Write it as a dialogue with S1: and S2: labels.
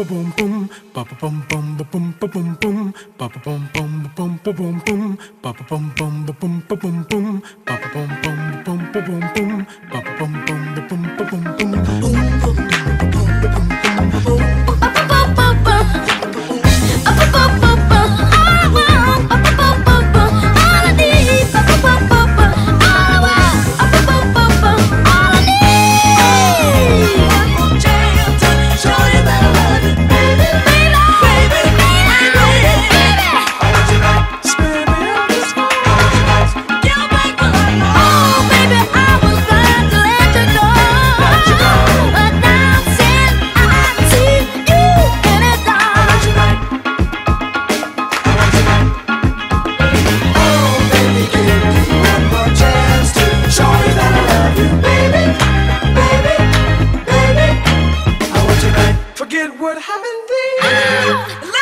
S1: Boom boom boom boom boom boom boom ba boom ba boom boom ba ba boom boom ba boom ba boom boom ba ba boom boom ba boom ba boom boom ba ba boom boom ba boom ba boom boom ba ba boom boom ba boom ba boom
S2: happened
S1: then.